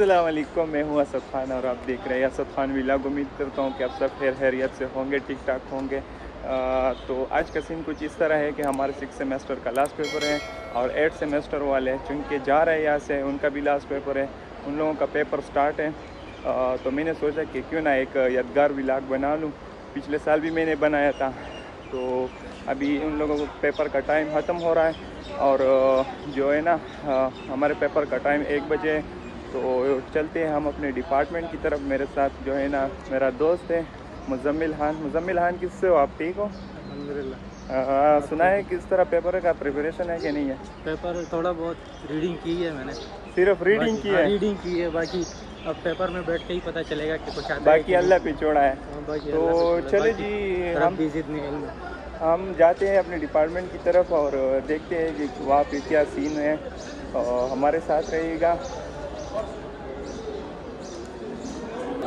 वालेकुम मैं हूँ असद खान और आप देख रहे हैं असद खान विलाग उम्मीद करता हूँ कि आप सब खैर खैरियत से होंगे ठीक ठाक होंगे। आ, तो आज का सीन कुछ इस तरह है कि हमारे सिक्स सेमेस्टर का लास्ट पेपर है और एट सेमेस्टर वाले चूँकि जा रहे हैं यहाँ से उनका भी लास्ट पेपर है। उन लोगों का पेपर स्टार्ट है। आ, तो मैंने सोचा कि क्यों ना एक यादगार विलाग बना लूँ। पिछले साल भी मैंने बनाया था। तो अभी उन लोगों को पेपर का टाइम ख़त्म हो रहा है और जो है ना हमारे पेपर का टाइम एक बजे तो चलते हैं हम अपने डिपार्टमेंट की तरफ़। मेरे साथ जो है ना मेरा दोस्त है मुजम्मिल खान। मुजम्मिल खान किससे हो? आप ठीक हो? अलहमदिल्ला सुना है किस तरह पेपर का प्रिपरेशन है कि नहीं है? पेपर थोड़ा बहुत रीडिंग की है मैंने। सिर्फ़ रीडिंग की है रीडिंग की है। बाकी अब पेपर में बैठ के ही पता चलेगा कि कुछ आता बाकी अल्लाह पे छोड़ा है। है तो चले जी हम हम जाते हैं अपने डिपार्टमेंट की तरफ़ और देखते हैं कि वहाँ पे क्या सीन है। और हमारे साथ रहिएगा।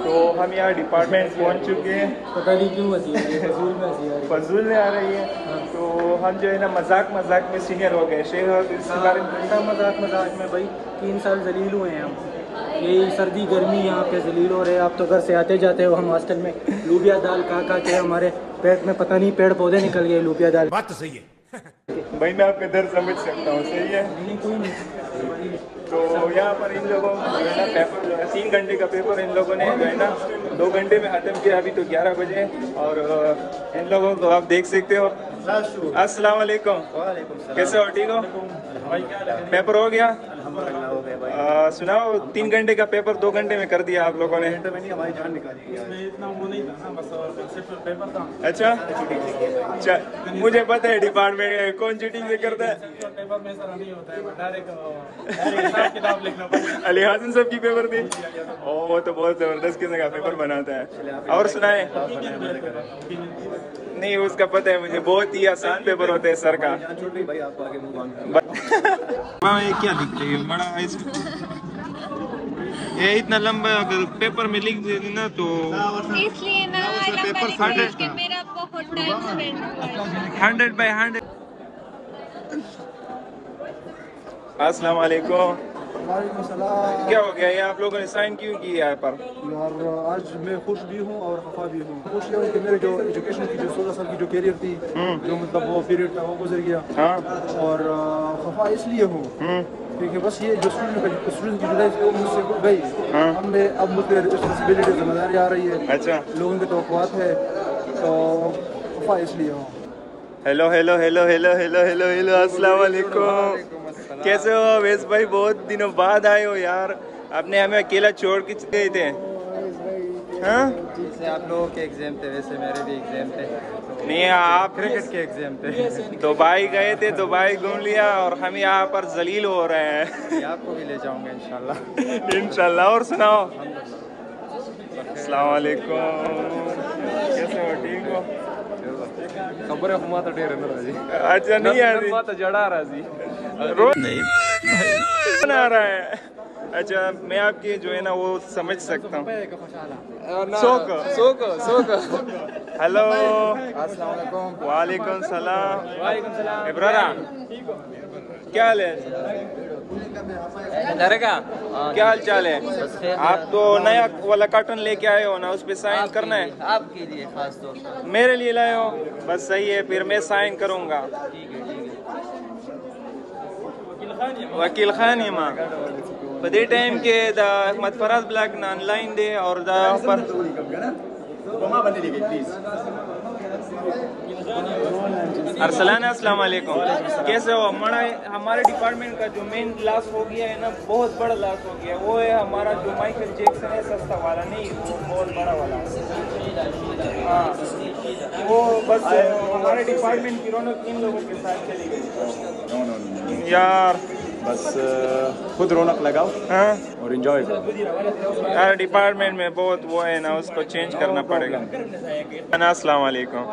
तो हम यहाँ डिपार्टमेंट पहुँच चुके हैं। पता नहीं क्यों हँसी है फजूल में हँसी आ रही है। फजूल में आ रही है। तो हम जो है ना मज़ाक मज़ाक में सीनियर हो गए। शेख और इसके बारे में घंटा मज़ाक मज़ाक में भाई तीन साल जलील हुए हैं हम। यही सर्दी गर्मी यहाँ पे जलील हो रहे हैं। आप तो घर से आते जाते हो हम हॉस्टल में। लूबिया दाल खा खा के हमारे पेट में पता नहीं पेड़ पौधे निकल गए लूबिया दाल। बात तो सही है। भाई मैं आपके दर्द समझ सकता हूँ। सही है? नहीं कोई नहीं। तो यहाँ पर इन लोगों को जो है ना पेपर तीन घंटे का पेपर इन लोगों ने जो है ना दो घंटे में ख़त्म किया अभी तो ग्यारह बजे और इन लोगों को आप देख सकते हो। अस्सलाम वालेकुम। कैसे हो? ठीक हो? पेपर हो गया? अ, सुनाओ तीन घंटे का पेपर दो घंटे में कर दिया आप लोगों ने। अच्छा? अच्छा मुझे पता है डिपार्टमेंट में कौन चीटिंग से करता है। अली हासन साहब की पेपर थी। ओ वो तो बहुत ज़बरदस्त किस्म का पेपर बनाता है। और सुनाए। नहीं उसका पता है मुझे बहुत ही आसान पेपर होते हैं सर का। हाँ, ये क्या है बड़ा इस- ये इतना लंबा अगर पेपर में लिख दे ना तो इसलिए ना लंबा पेपर है हंड्रेड कि मेरा बहुत टाइम स्पेंड हुआ है। हंड्रेड बाई अस्सलाम वालेकुम क्या हो गया? ये आप लोगों ने साइन क्यों की है यहाँ पर? यार आज मैं खुश भी हूँ और खफा भी हूँ। खुश ये कि मेरे जो एजुकेशन की जो सोलह साल की जो करियर थी जो मतलब वो पीरियड था वो गुजर गया। हाँ। और खफा इसलिए हूँ हम्म क्योंकि बस ये जो स्टूडेंट का स्टूडेंट की जुदाई थी वो मुझसे गई अब मैं अब मुझे रिस्पॉन्सिबिलिटी ज़िम्मेदारी आ रही है। अच्छा। लोगों की तो है तो खफा इसलिए हूँ। Hello hello hello hello hello hello hello अस्सलाम वालेकुम कैसे हो अवेश भाई बहुत दिनों बाद आए हो यार। आपने हमें अकेला छोड़ के गए थे। हाँ आप लोगों के एग्ज़ाम थे वैसे मेरे भी एग्ज़ाम थे। नहीं आप क्रिकेट के एग्ज़ाम थे दुबई गए थे दुबई घूम लिया और हम यहाँ पर जलील हो रहे हैं। आपको भी ले जाऊँगा इंशाल्लाह। इंशाल्लाह और सुनाओ। अस्सलाम कैसे हो ठीक हो? खबर है हुआ तो अच्छा नहीं आ रही। तो जड़ा रहा जी। रोज नहीं बना रहा है। अच्छा मैं आपके जो है ना वो समझ सकता हूँ। सोक सोक सोक हेलो। वालेकुम वालेकुम सलाम। इब्रारा क्या हाल है? डरेगा क्या हाल चाल है आप तो नया वाला कार्टन लेके आए हो ना उस पर साइन करना है? आपके लिए खास तौर पर मेरे लिए लाए हो? बस सही है फिर मैं साइन करूँगा। वकील खान ये माँ पदे टाइम के द अहमद फराज ब्लैक नान लाइन दे और द पर अरसलान अस्सलाम वालेकुम कैसे हो? हमारा हमारे डिपार्टमेंट का जो मेन क्लास हो गया है ना बहुत बड़ा क्लास हो गया है। वो है हमारा जो माइकल जैक्सन है सस्ता वाला नहीं वो बहुत बड़ा वाला। हाँ। वो बस हमारे डिपार्टमेंट की रौनक इन लोगों के साथ चली गई। यार। बस खुद रौनक लगाओ हाँ। और एंजॉय करो। यार डिपार्टमेंट में बहुत वो है ना उसको चेंज करना पड़ेगा। अस्सलाम वालेकुम।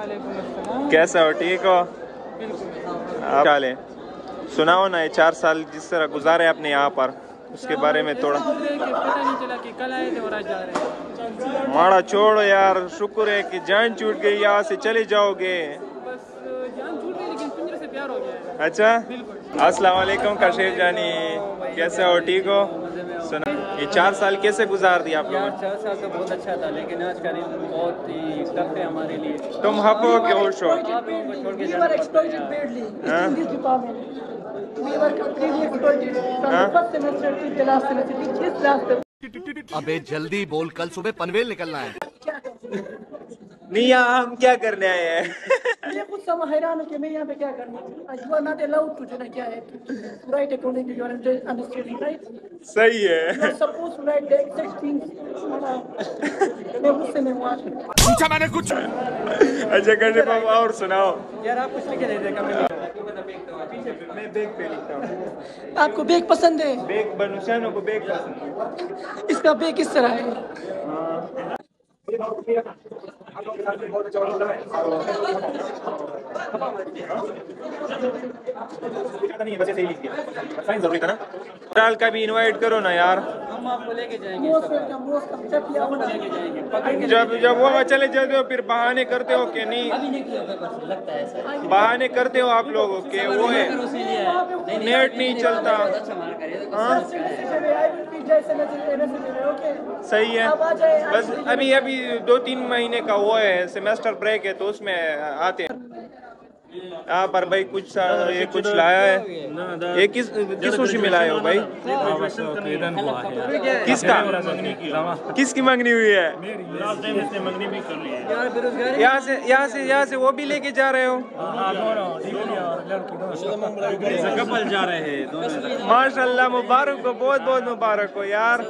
कैसा हो? ठीक हो? आप क्या हाल है? सुनाओ ना ये चार साल जिस तरह गुजारे आपने यहाँ पर उसके बारे में थोड़ा। पता नहीं चला कि कल आए थे और आज जा रहे हैं माड़ा छोड़ो यार शुक्र है कि जान छूट गई यहाँ से चले जाओगे। बस जान छूट गई लेकिन पिंजरे से प्यार गया अच्छा? अस्सलाम वालेकुम काशिफ जानी। कैसे हो ठीक हो? सुना। ये चार साल कैसे गुजार दिया आप लोगों चार साल तो बहुत अच्छा था लेकिन आज का दिन बहुत ही टफ है हमारे लिए। तुम हप हो के होश हो? है semester. अबे जल्दी बोल कल सुबह पनवेल निकलना है। नहीं यहाँ हम क्या करने आए हैं? मैं खुद हैरान हूँ कि मैं यहाँ पे क्या करना you are not allowed to जो ना क्या है right according to your understanding right सही यू है suppose right the exact things मैं गुस्से में हुआ पूछा मैंने कुछ? अच्छा करने पापा और सुनाओ। यार आप कुछ लिखे दे दे कमेंट। मैं बैग पे लिखता हूँ। आपको बेग पसंद है? बैग बनुशानों को बैग पसंद है। इसका बेग किस तरह है। साल का भी इनवाइट करो ना यार। हम आपको लेके जाएँगे जब ना जब वो चले जाते हो, फिर बहाने करते हो कि नहीं? नहीं है बहाने करते हो आप लोग के वो है। नेट नहीं चलता। हाँ ओके सही है। अब आ जाए बस अभी अभी दो तीन महीने का वो है सेमेस्टर ब्रेक है तो उसमें आते हैं। यहाँ पर भाई कुछ सा- ये कुछ लाया है। ये किस किस खुशी में लाए हो भाई? किसका? किसकी मंगनी हुई है? यहाँ से यहाँ से यहाँ से वो भी लेके जा रहे हो? कपल जा रहे हैं माशाल्लाह मुबारक हो बहुत बहुत मुबारक हो यार।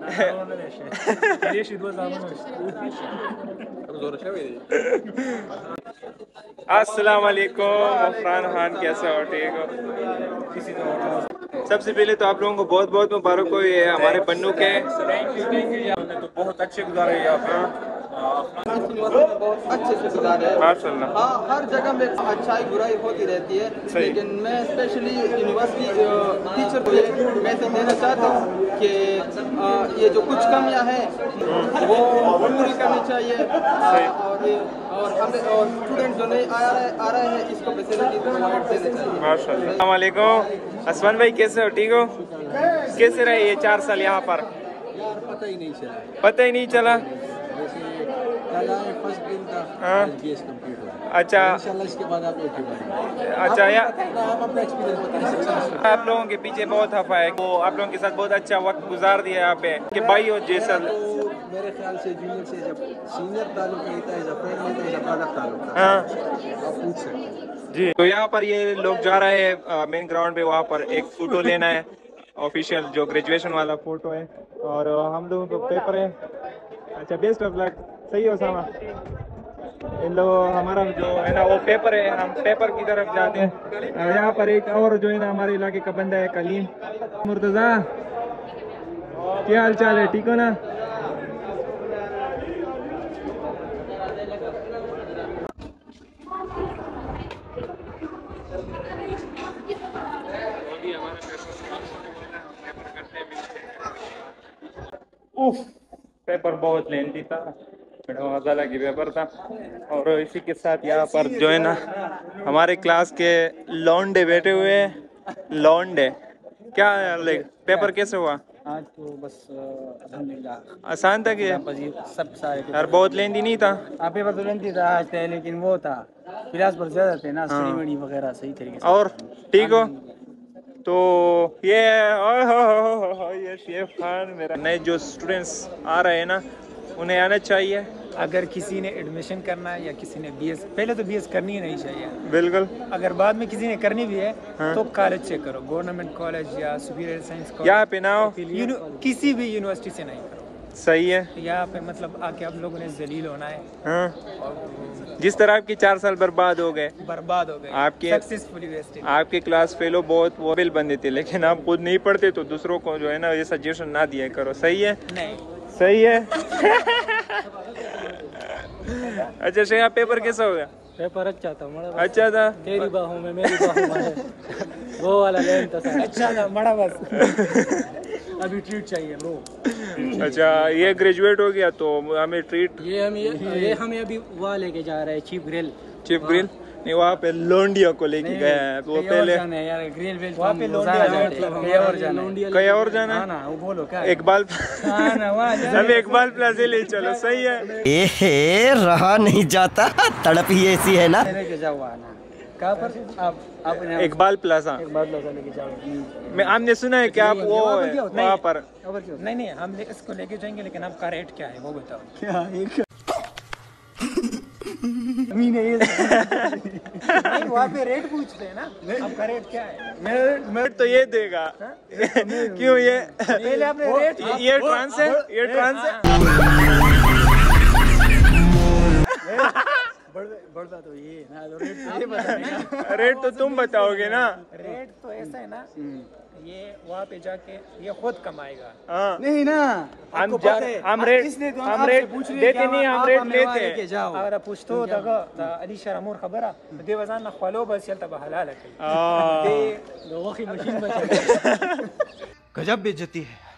अस्सलाम अफरान खान कैसे हो? ठीक हो? सबसे पहले तो आप लोगों को बहुत बहुत मुबारक हो, ये हमारे पन्नू के। तो बहुत अच्छे गुजारे यहाँ पे। बहुत अच्छे से गुजारे हैं। हाँ हर जगह में अच्छाई बुराई होती रहती है लेकिन मैं स्पेशली यूनिवर्सिटी टीचर को ये मैसेज देना चाहता हूँ कि ये जो कुछ कमियाँ हैं वो पूरी करनी चाहिए। अ, और और हमें और स्टूडेंट जो नहीं आ रहे आ रहे हैं इसको फैसिलिटी प्रोवाइड देनी चाहिए। माशाल्लाह। वालेकुम असमान भाई कैसे हो? ठीक हो? कैसे रहे ये चार साल यहाँ पर? पता ही नहीं चला। पता ही नहीं चला। अच्छा। इंशाल्लाह इसके बाद आप अच्छा या आप लोगों के पीछे बहुत हफा है। वो आप लोगों के साथ बहुत अच्छा वक्त गुजार दिया यहाँ पे। कि भाई हो जैसा तो मेरे ख्याल से जूनियर से जब सीनियर ताल्लुक रहता है जब फ्रेंड रहता है जब अलग ताल्लुक हाँ। आप पूछ सकते हैं। जी। तो यहाँ पर ये लोग जा रहे हैं मेन ग्राउंड पे वहाँ पर एक फ़ोटो लेना है। ऑफिशियल जो ग्रेजुएशन वाला फ़ोटो है। और हम लोगों को पेपर है। अच्छा बेस्ट ऑफ़ लक सही हो सामा? इन लोगों हमारा जो है ना वो पेपर है हम पेपर की तरफ़ जाते हैं। यहाँ पर एक और जो है ना हमारे इलाके का बंदा है कलीम। मुर्तजा क्या हाल चाल है? ठीक हो ना? उफ। पेपर बहुत लेंथी था बड़ा मज़ा लगी पेपर था। और इसी के साथ यहाँ पर जो है ना हमारे क्लास के लॉन्डे बैठे हुए हैं। लॉन्डे क्या पेपर कैसे हुआ? आज तो बस आसान था कि? सब सारे यार बहुत लेंदी नहीं था? आप पेपर तो लेंदी था आज थे लेकिन वो था। क्लास पर ज़्यादा थे ना हाँ। वगैरह सही तरीके से। और ठीक हो? तो ये हो हो हो हो हो, ये शेफ खान मेरा। नए जो स्टूडेंट्स आ रहे हैं ना उन्हें आना चाहिए। अगर किसी ने एडमिशन करना है या किसी ने बीएस पहले तो बीएस करनी ही नहीं चाहिए। बिल्कुल। अगर बाद में किसी ने करनी भी है हाँ। तो कॉलेज से करो गवर्नमेंट कॉलेज या सुपीरियर साइंस कॉलेज यहाँ पे ना हो। किसी भी यूनिवर्सिटी से नहीं करो। सही है। यहाँ पे मतलब आके आप लोगों ने जलील होना है। हाँ। और जिस तरह आपके चार साल बर्बाद हो गए। बर्बाद हो गए। आपके- सक्सेसफुली वेस्टेड आपके क्लास फेलो बहुत वो बिल बंदे थे लेकिन आप खुद नहीं पढ़ते तो दूसरों को जो है ना ये सजेशन ना दिया करो। सही है? नहीं। सही है? अच्छा शेखा पेपर कैसा हो गया? पेपर अच्छा था बड़ा अच्छा था? तेरी बाहों में मेरी बाहों में। वो वाला लेन था। अच्छा था बड़ा बस। अभी ट्रीट चाहिए ब्रो अच्छा ये ग्रेजुएट हो गया तो हमें ट्रीट ये हम ये, ये हमें अभी वहाँ लेके जा रहे हैं चीप ग्रिल चिप ग्रिल नहीं वहाँ पे लोंडियों को लेके गया है वो पहले यार ग्रीन बेल्ट वहाँ पे लोंडिया कहीं और जाना है। कहीं और जाना हाँ? है ना वो बोलो क्या इकबाल हाँ ना हमें इकबाल प्लाजे ले चलो सही है। एहे रहा नहीं जाता तड़प ही ऐसी है ना। कहाँ पर? आप इकबाल प्लाजा। बात लगा लेके जाओ। मैं हमने सुना है कि आप वो वहाँ पर? है? नहीं नहीं हम इसको लेके जाएँगे लेकिन आपका रेट क्या है वो बताओ। क्या एक नहीं वहाँ पे रेट पूछते हैं ना। आपका रेट क्या है? मैं मैं तो ये देगा। क्यों ये पहले आपने रेट ये- ये ट्रांस है ये ट्रांस है। बढ़ता तो ये ना तो रेट तो ये रेट तो, तो तुम बताओगे ना। रेट तो ऐसा है ना हम्म। ये वहाँ पे जाके ये खुद कमाएगा। आ, नहीं ना हम हम रेट तो हम रेट लेते नहीं हम रेट लेते अगर पूछतो दगा तो अली शरमूर खबर है दे वज़न बस चलता बहलाल है। हाँ। लोगों की गजब बेइज्जती है।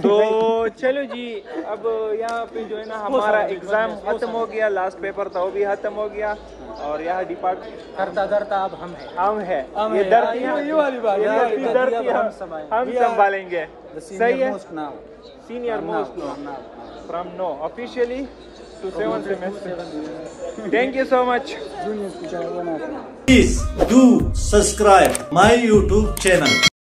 तो चलो जी अब यहाँ पे जो है ना हमारा एग्ज़ाम खत्म हो गया लास्ट पेपर था वो भी खत्म हो गया और यहाँ डिपार्टमेंट करता करता अब हम है। हम है। हम ये है। दर्द हाँ, ये वाली बात, ये दर्द अब हम हम संभालेंगे। सही है? Senior most no from no officially two seven semester thank you so much Please do subscribe my YouTube channel.